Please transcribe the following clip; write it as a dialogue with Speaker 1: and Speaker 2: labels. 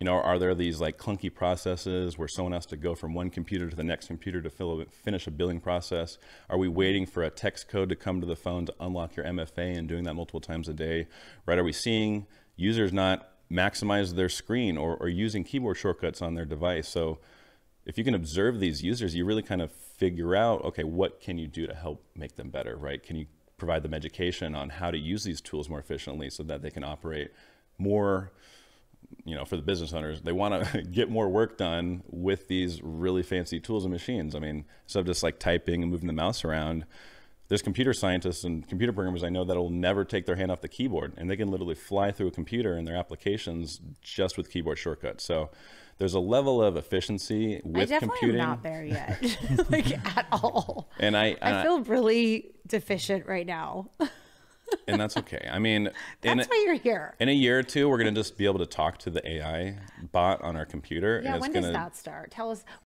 Speaker 1: You know, are there these like clunky processes where someone has to go from one computer to the next computer to fill, finish a billing process? Are we waiting for a text code to come to the phone to unlock your MFA and doing that multiple times a day? Right? Are we seeing users not maximize their screen or, or using keyboard shortcuts on their device? So if you can observe these users, you really kind of figure out, okay, what can you do to help make them better, right? Can you provide them education on how to use these tools more efficiently so that they can operate more you know, for the business owners, they want to get more work done with these really fancy tools and machines. I mean, instead of just like typing and moving the mouse around, there's computer scientists and computer programmers I know that will never take their hand off the keyboard and they can literally fly through a computer and their applications just with keyboard shortcuts. So there's a level of efficiency with
Speaker 2: I definitely
Speaker 1: computing.
Speaker 2: am not there yet, like at all.
Speaker 1: And I, and
Speaker 2: I uh, feel really deficient right now.
Speaker 1: And that's okay. I mean,
Speaker 2: that's
Speaker 1: in,
Speaker 2: why you're here.
Speaker 1: In a year or two, we're gonna just be able to talk to the AI bot on our computer.
Speaker 2: Yeah,
Speaker 1: and it's
Speaker 2: when
Speaker 1: gonna,
Speaker 2: does that start? Tell us